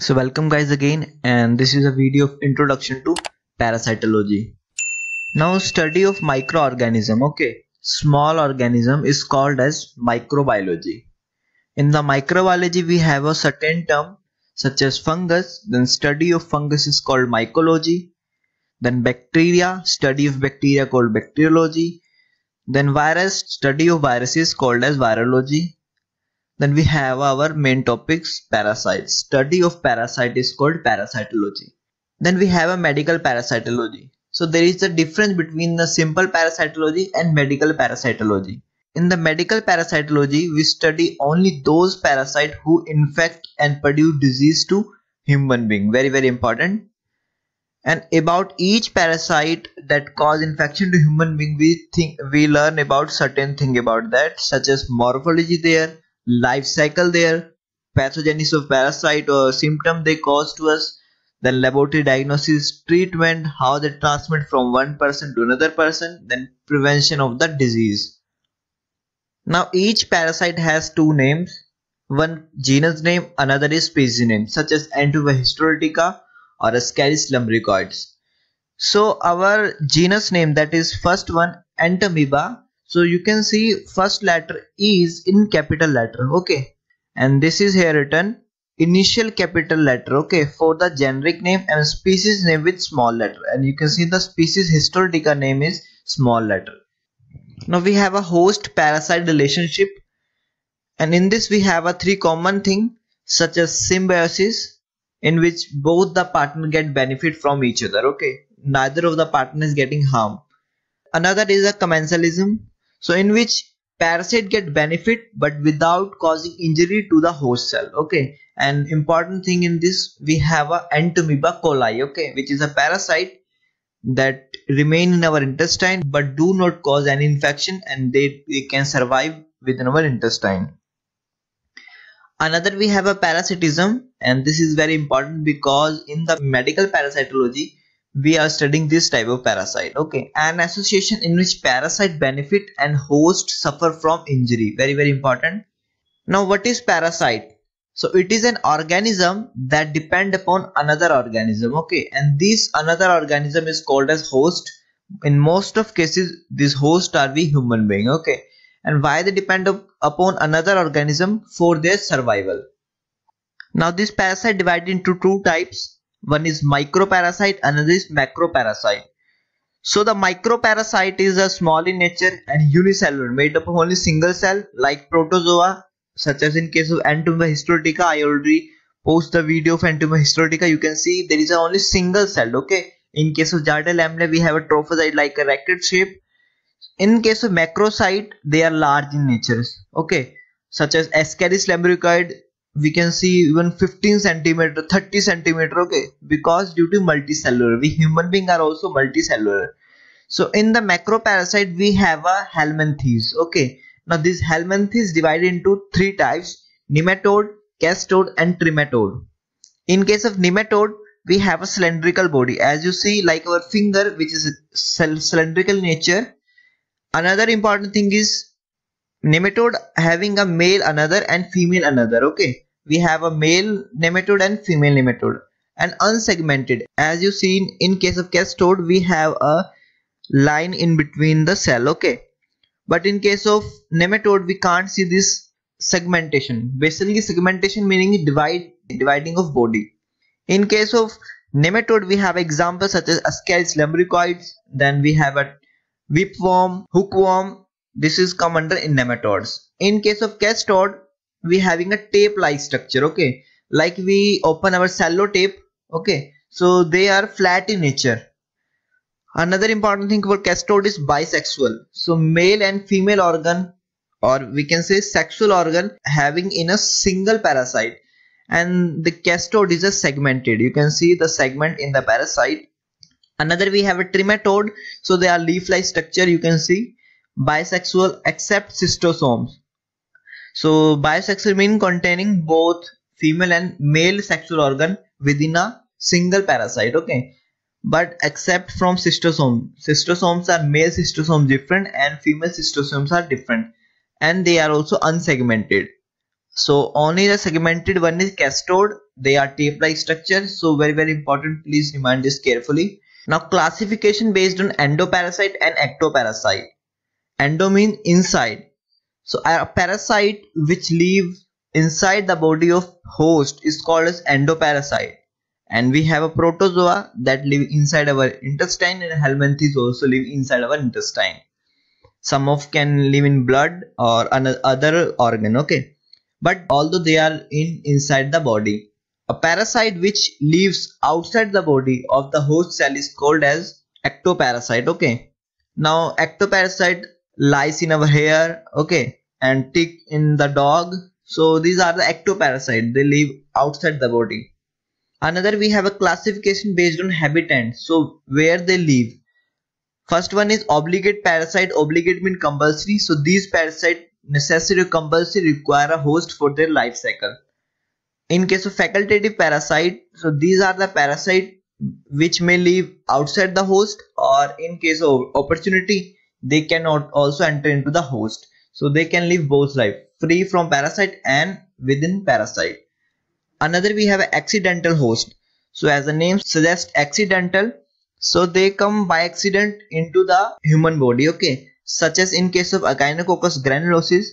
So welcome guys again and this is a video of introduction to parasitology. Now study of microorganism okay small organism is called as microbiology. In the microbiology we have a certain term such as fungus then study of fungus is called mycology then bacteria study of bacteria called bacteriology then virus study of viruses called as virology then we have our main topics parasites. Study of parasite is called parasitology. Then we have a medical parasitology. So there is a difference between the simple parasitology and medical parasitology. In the medical parasitology, we study only those parasites who infect and produce disease to human being. Very very important. And about each parasite that cause infection to human being, we think we learn about certain thing about that, such as morphology there, life cycle there pathogenesis of parasite or symptom they cause to us then laboratory diagnosis treatment how they transmit from one person to another person then prevention of the disease. Now each parasite has two names. One genus name another is species name such as Entamoeba histolytica or Ascaris lumbricoides. So our genus name that is first one Entamoeba so you can see first letter is in capital letter okay? And this is here written initial capital letter okay? For the generic name and species name with small letter. And you can see the species histolytica name is small letter. Now we have a host parasite relationship. And in this we have a three common thing such as symbiosis in which both the partner get benefit from each other okay? Neither of the partner is getting harm. Another is a commensalism so in which parasite get benefit but without causing injury to the host cell okay? And important thing in this we have a Entamoeba coli okay? Which is a parasite that remain in our intestine but do not cause any infection and they, they can survive within our intestine. Another we have a parasitism and this is very important because in the medical parasitology we are studying this type of parasite okay? An association in which parasite benefit and host suffer from injury. Very very important. Now what is parasite? So it is an organism that depend upon another organism okay? And this another organism is called as host. In most of cases this host are we human being okay? And why they depend upon another organism for their survival? Now this parasite divided into two types one is microparasite another is macroparasite. So the microparasite is a small in nature and unicellular made up of only single cell like protozoa such as in case of histolytica I already post the video of histolytica you can see there is a only single cell okay? In case of Giardia lamblia we have a trophozoite like a racket shape. In case of macrocyte they are large in nature okay? Such as Ascaris lumbricoid we can see even 15 centimeter 30 centimeter okay? Because due to multicellular we human being are also multicellular. So in the macro parasite we have a helminthes okay? Now this helminthes divided into three types nematode cestode and trematode in case of nematode we have a cylindrical body. As you see like our finger which is cylindrical nature. Another important thing is nematode having a male another and female another okay we have a male nematode and female nematode and unsegmented. As you see in case of cestode we have a line in between the cell okay? But in case of nematode we can't see this segmentation. Basically segmentation meaning divide dividing of body. In case of nematode we have examples such as Ascaris lumbricoides then we have a whipworm hookworm. This is come under in nematodes. In case of cestode we having a tape like structure okay? Like we open our cello tape okay? So they are flat in nature. Another important thing for cestode is bisexual. So male and female organ or we can say sexual organ having in a single parasite. And the cestode is a segmented. You can see the segment in the parasite. Another we have a trematode. So they are leaf like structure. You can see bisexual except schistosomes. So bisexual mean containing both female and male sexual organ within a single parasite okay? But except from schistosome schistosomes are male schistosomes different and female schistosomes are different. And they are also unsegmented. So only the segmented one is cestode they are tape like structure. So very very important. Please remind this carefully. Now classification based on endoparasite and ectoparasite. Endo means inside so a parasite which live inside the body of host is called as endoparasite. And we have a protozoa that live inside our intestine and helminthes also live inside our intestine. Some of can live in blood or another organ okay? But although they are in inside the body a parasite which lives outside the body of the host cell is called as ectoparasite okay? Now ectoparasite lies in our hair okay and tick in the dog. So these are the ectoparasite. They live outside the body. Another we have a classification based on habitat. So where they live. First one is obligate parasite. Obligate means compulsory. So these parasite necessary or compulsory require a host for their life cycle. In case of facultative parasite so these are the parasite which may live outside the host or in case of opportunity they cannot also enter into the host so they can live both life free from parasite and within parasite. Another we have accidental host. So as the name suggests accidental. So they come by accident into the human body okay? Such as in case of echinococcus granulosus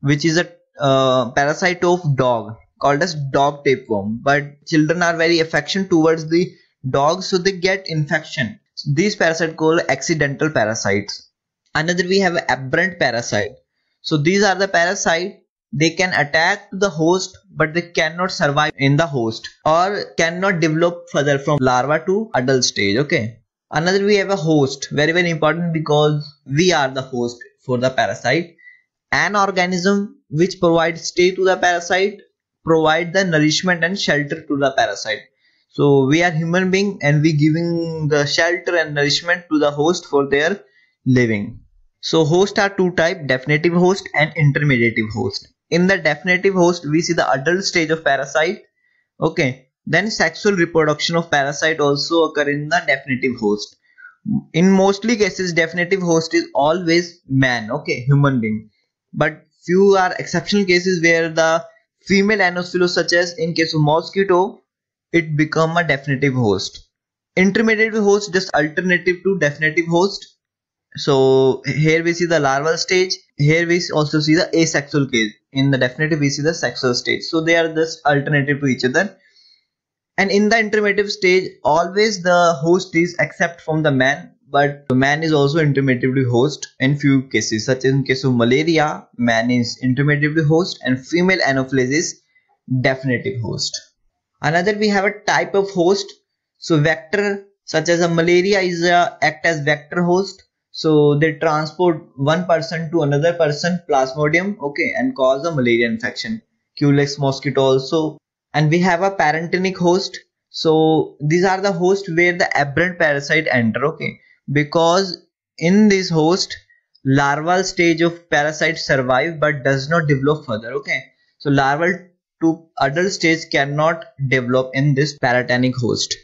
which is a uh, parasite of dog called as dog tapeworm. But children are very affection towards the dog so they get infection. These parasites called accidental parasites. Another we have aberrant parasite so these are the parasite they can attack the host but they cannot survive in the host or cannot develop further from larva to adult stage okay? Another we have a host. Very very important because we are the host for the parasite. An organism which provides stay to the parasite provide the nourishment and shelter to the parasite. So we are human being and we giving the shelter and nourishment to the host for their living so hosts are two type definitive host and intermediate host. In the definitive host we see the adult stage of parasite okay? Then sexual reproduction of parasite also occur in the definitive host. In mostly cases definitive host is always man okay? Human being. But few are exceptional cases where the female anopheles such as in case of mosquito it become a definitive host. Intermediate host just alternative to definitive host so here we see the larval stage. Here we also see the asexual case in the definitive we see the sexual stage. So they are just alternative to each other. And in the intermediate stage always the host is except from the man but the man is also intermediately host in few cases. Such as in case of malaria man is intermediately host and female anopheles is definitive host. Another we have a type of host. So vector such as a malaria is a act as vector host so they transport one person to another person plasmodium okay and cause a malaria infection. Culex mosquito also. And we have a paratenic host. So these are the host where the aberrant parasite enter okay. Because in this host larval stage of parasite survive but does not develop further okay. So larval to adult stage cannot develop in this paratenic host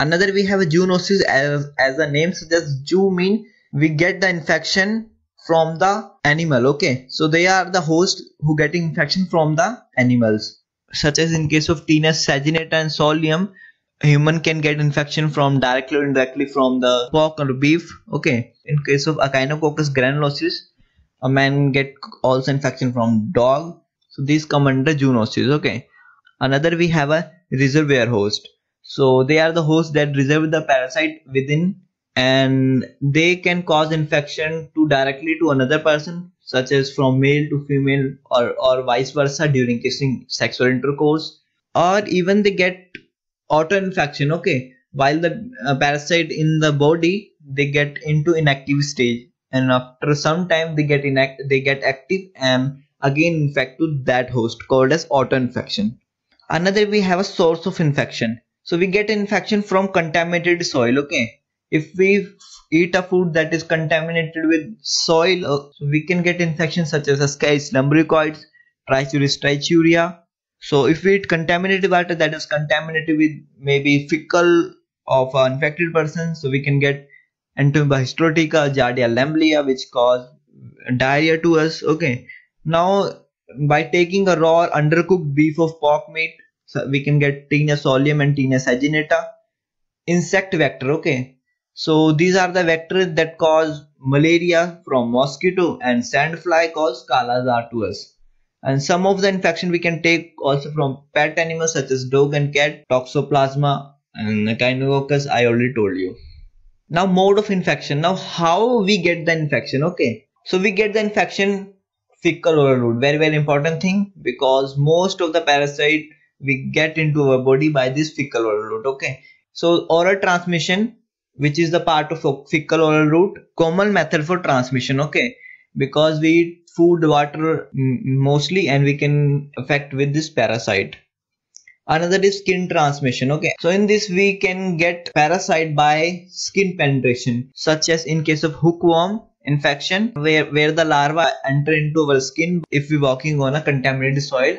another we have a zoonosis as, as the name suggests. Zoo mean we get the infection from the animal okay? So they are the host who get infection from the animals. Such as in case of Taenia saginata and solium human can get infection from directly or indirectly from the pork or beef okay? In case of echinococcus granulosus a man get also infection from dog. So these come under zoonosis okay? Another we have a reservoir host so they are the hosts that reserve the parasite within and they can cause infection to directly to another person such as from male to female or, or vice versa during kissing sexual intercourse. Or even they get auto infection okay? While the uh, parasite in the body they get into inactive stage. And after some time they get inactive they get active and again infect to that host called as auto infection. Another we have a source of infection so we get infection from contaminated soil okay? If we eat a food that is contaminated with soil uh, we can get infections such as ascaris lumbricoides trichuris trichiura. So if we eat contaminated water that is contaminated with maybe fecal of an infected person so we can get Entamoeba histolytica giardia lamblia which cause diarrhea to us okay? Now by taking a raw undercooked beef of pork meat so we can get Taenia solium and Taenia saginata insect vector okay. So these are the vectors that cause malaria from mosquito and sandfly cause kala to us and some of the infection we can take also from pet animals such as dog and cat toxoplasma and echinococcus i already told you. Now mode of infection. Now how we get the infection okay. So we get the infection fecal oral route very very important thing because most of the parasite we get into our body by this fecal oral route okay? So oral transmission which is the part of fecal oral route common method for transmission okay? Because we eat food water mostly and we can affect with this parasite. Another is skin transmission okay? So in this we can get parasite by skin penetration such as in case of hookworm infection where where the larva enter into our skin if we walking on a contaminated soil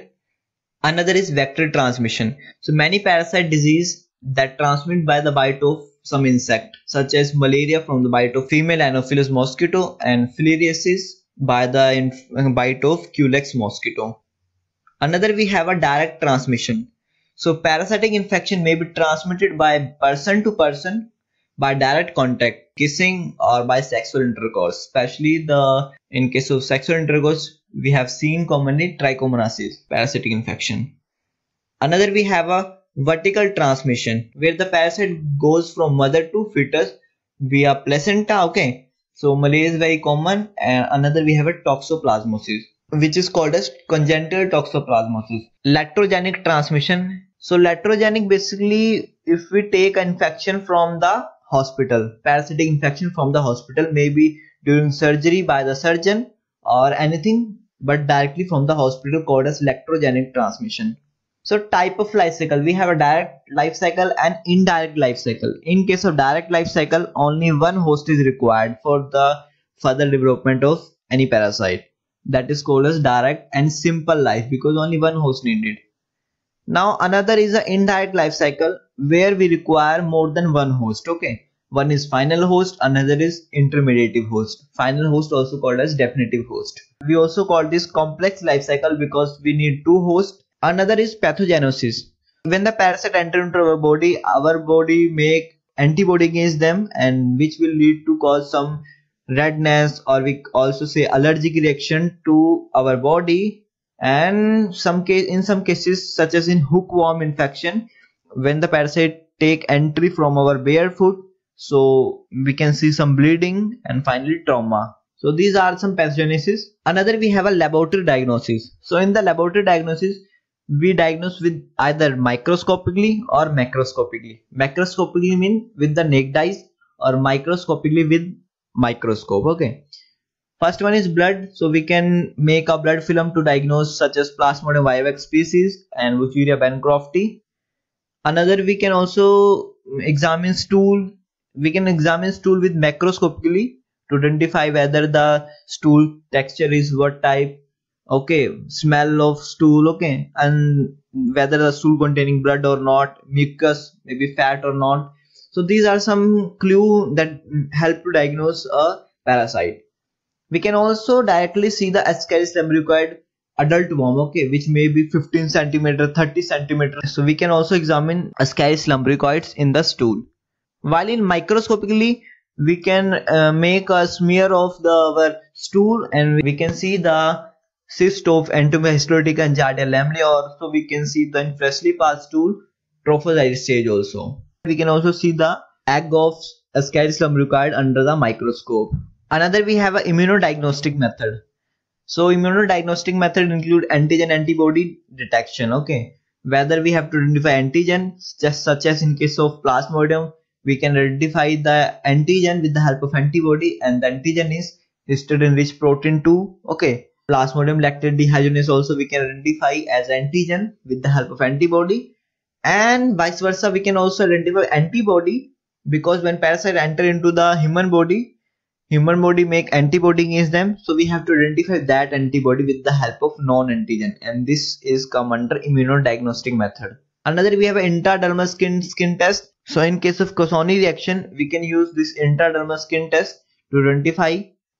another is vector transmission so many parasite disease that transmit by the bite of some insect such as malaria from the bite of female anopheles mosquito and filariasis by the bite of culex mosquito. Another we have a direct transmission. So parasitic infection may be transmitted by person to person by direct contact, kissing or by sexual intercourse. Especially the in case of sexual intercourse, we have seen commonly trichomoniasis, parasitic infection. Another we have a vertical transmission where the parasite goes from mother to fetus via placenta okay so malaria is very common and another we have a toxoplasmosis which is called as congenital toxoplasmosis iatrogenic transmission so iatrogenic basically if we take infection from the hospital parasitic infection from the hospital may be during surgery by the surgeon or anything but directly from the hospital called as iatrogenic transmission so type of life cycle, we have a direct life cycle and indirect life cycle. In case of direct life cycle, only one host is required for the further development of any parasite. That is called as direct and simple life because only one host needed. Now another is the indirect life cycle where we require more than one host. Okay. One is final host, another is intermediate host. Final host also called as definitive host. We also call this complex life cycle because we need two hosts Another is pathogenesis. When the parasite enter into our body, our body make antibody against them and which will lead to cause some redness or we also say allergic reaction to our body and some case in some cases such as in hookworm infection when the parasite take entry from our bare foot so we can see some bleeding and finally trauma so these are some pathogenesis another we have a laboratory diagnosis so in the laboratory diagnosis we diagnose with either microscopically or macroscopically. Macroscopically mean with the naked eyes or microscopically with microscope. Okay. First one is blood. So we can make a blood film to diagnose such as Plasmodium vivax species and Wuchereria bancrofti. Another we can also examine stool. We can examine stool with macroscopically to identify whether the stool texture is what type okay smell of stool okay and whether the stool containing blood or not mucus maybe fat or not so these are some clue that help to diagnose a parasite we can also directly see the ascaris lumbricoid adult worm okay which may be 15 centimeter 30 centimeter so we can also examine ascaris lumbricoids in the stool while in microscopically we can uh, make a smear of the our stool and we can see the cyst of Entamoeba histolytica and Giardia lamblia also we can see the freshly passed stool trophozoite stage also. We can also see the egg of Ascaris lumbricoid under the microscope. Another we have an immunodiagnostic method. So immunodiagnostic method include antigen antibody detection. Okay, whether we have to identify antigen just such as in case of plasmodium we can identify the antigen with the help of antibody and the antigen is histidine rich protein 2 okay Plasmodium lactate dehydrogenase also we can identify as antigen with the help of antibody and vice versa we can also identify antibody because when parasite enter into the human body human body make antibody against them. So we have to identify that antibody with the help of non-antigen. And this is come under immunodiagnostic method. Another we have an intradermal skin skin test. So in case of Casoni reaction we can use this intradermal skin test to identify.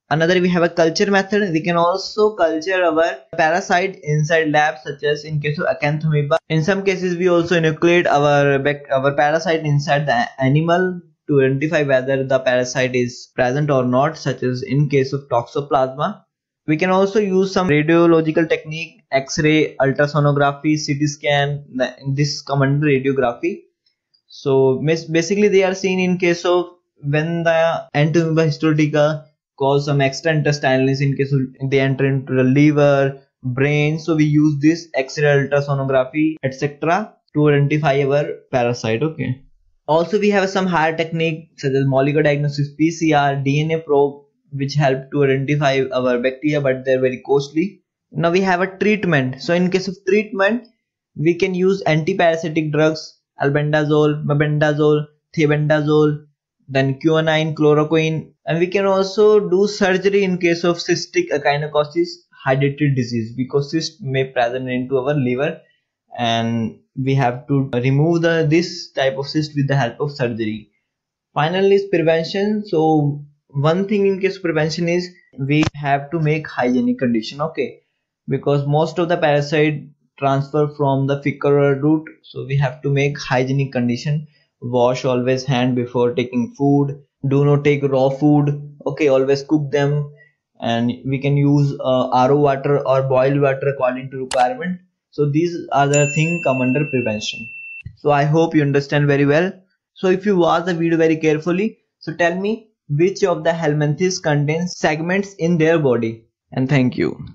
Another we have a culture method. We can also culture our parasite inside lab such as in case of acanthamoeba in some cases we also inoculate our our parasite inside the animal to identify whether the parasite is present or not such as in case of toxoplasma. We can also use some radiological technique x-ray ultrasonography ct scan this come under radiography. So basically they are seen in case of when the entamoeba histolytica cause some extra intestinal in case of they enter into the liver brain. So we use this x-ray ultrasonography etc to identify our parasite okay also we have some higher technique such as molecular diagnosis pcr dna probe which help to identify our bacteria but they're very costly. Now we have a treatment. So in case of treatment we can use antiparasitic drugs albendazole mebendazole thiabendazole then quinine chloroquine. And we can also do surgery in case of cystic echinococcus hydatid disease because cyst may present into our liver. And we have to remove the this type of cyst with the help of surgery. Finally is prevention. So one thing in case prevention is we have to make hygienic condition okay? Because most of the parasite transfer from the fecal route so we have to make hygienic condition. Wash always hand before taking food. Do not take raw food okay? Always cook them. And we can use uh, RO water or boiled water according to requirement so these are the things come under prevention. So I hope you understand very well. So if you watch the video very carefully so tell me which of the helminthes contains segments in their body. And thank you